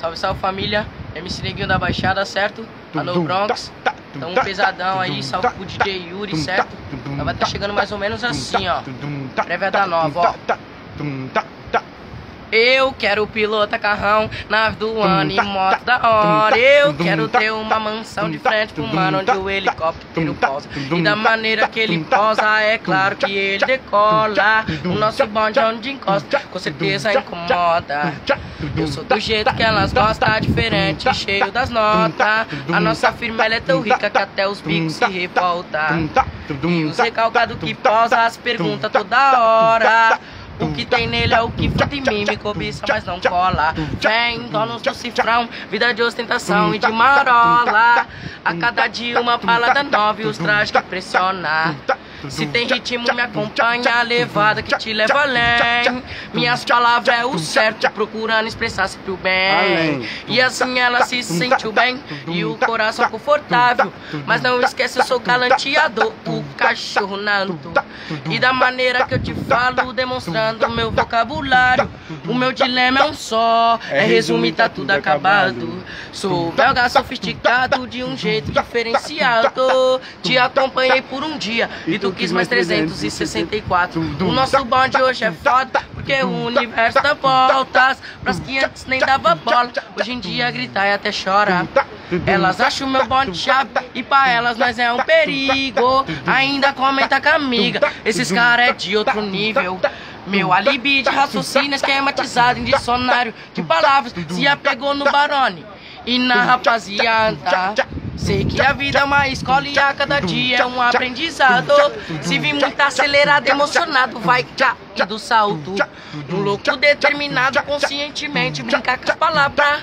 Salve, salve família. MC Neguinho da Baixada, certo? Tá no Bronx. Tamo pesadão aí, salve pro DJ Yuri, certo? Nós vai tá chegando mais ou menos assim, ó. Prévia da nova, ó. Eu quero pilota carrão, nave do ano e moto da hora. Eu quero ter uma mansão de frente pro mano onde o helicóptero pousa. E da maneira que ele posa, é claro que ele decola. O nosso bonde onde encosta, com certeza incomoda. Eu sou do jeito que elas gostam, diferente, cheio das notas. A nossa firma é tão rica que até os bicos se revoltam. E os recalcados que posa as perguntas toda hora. O que tem nele é o que fruta em mim, me cobiça, mas não cola. Vem, donos do cifrão, vida de ostentação e de marola. A cada dia uma balada nova e os trajes que pressiona. Se tem ritmo, me acompanha a levada que te leva além. Minhas palavras é o certo, procurando expressar sempre o bem. E assim ela se sentiu bem e o coração confortável. Mas não esquece, eu sou galanteador, o cachorro nanto. E da maneira que eu te falo, demonstrando o meu vocabulário. O meu dilema é um só, é resumir, tá tudo acabado. Sou belga sofisticado de um jeito diferenciado. Te acompanhei por um dia e tu quis mais 364. O nosso bonde hoje é foda, porque o universo dá voltas. Pras que antes nem dava bola, hoje em dia grita e até chora. Elas acham meu bonde chave e pra elas nós é um perigo. Ainda comenta com a amiga, esses caras é de outro nível. Meu alibi de raciocínio esquematizado em dicionário de palavras se apegou no Barone e na rapaziada. Sei que a vida é uma escola e a cada dia é um aprendizado. Se vir muito acelerado, emocionado, vai cair do salto. Um louco determinado, conscientemente, brincar com as palavras.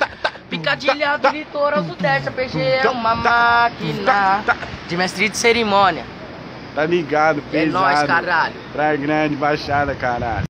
Picadilhado, litoral sudeste, a PG é uma máquina de mestre de cerimônia. Tá ligado, É pesado. nóis, caralho. Praia Grande, Baixada, caralho.